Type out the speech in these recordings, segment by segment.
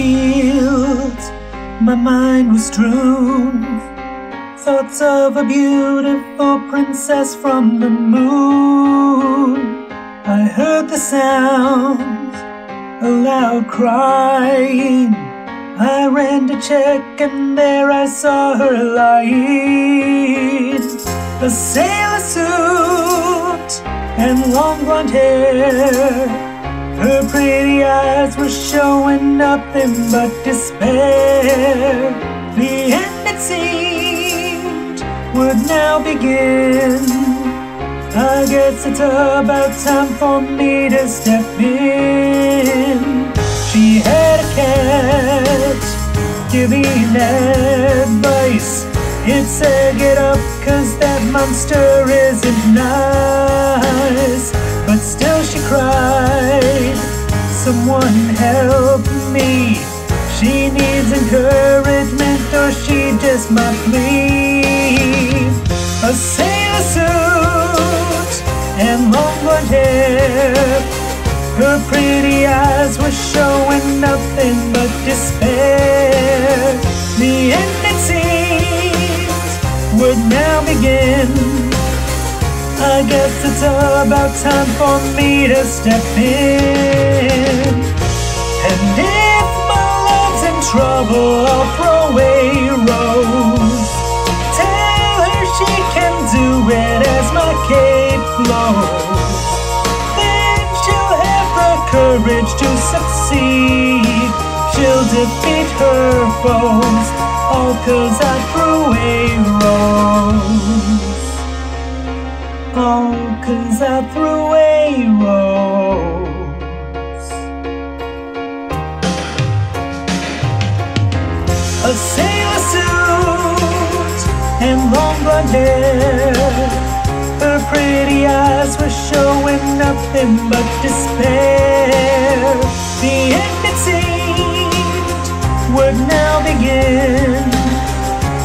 fields, my mind was strewn. Thoughts of a beautiful princess from the moon. I heard the sound, a loud crying. I ran to check, and there I saw her lying. A sailor suit and long blonde hair. Her pretty eyes were showing nothing but despair. The end, it seemed, would now begin. I guess it's about time for me to step in. She had a cat giving advice. It said, Get up, cause that monster isn't nice. But still she cried, Someone help me. She needs encouragement, or she just might leave. A sailor suit and long hair. Her pretty eyes were showing nothing but despair. The end, it seems, would now begin. I guess it's about time for me to step in. And if my love's in trouble, I'll throw away Rose. Tell her she can do it as my cape flows. Then she'll have the courage to succeed. She'll defeat her foes, all cause I threw away Rose. All cause I threw away Rose. A sailor suit and long blonde hair. Her pretty eyes were showing nothing but despair. The end, it seemed, would now begin.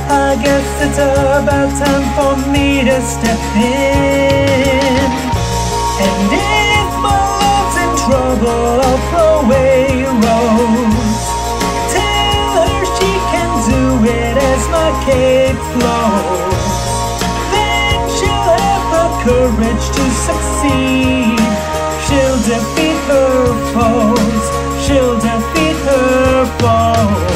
I guess it's about time for me to step in. As my cape flows. Then she'll have the courage to succeed. She'll defeat her foes. She'll defeat her foes.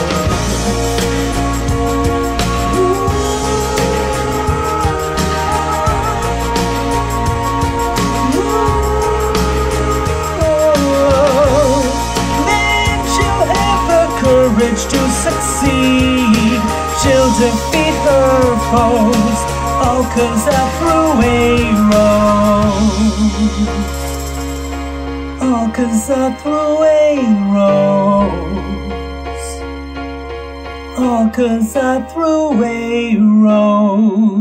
Then she'll have the courage to succeed. She'll defeat her foes, all cause I threw away Rose. All cause I threw away Rose. All cause I threw away Rose.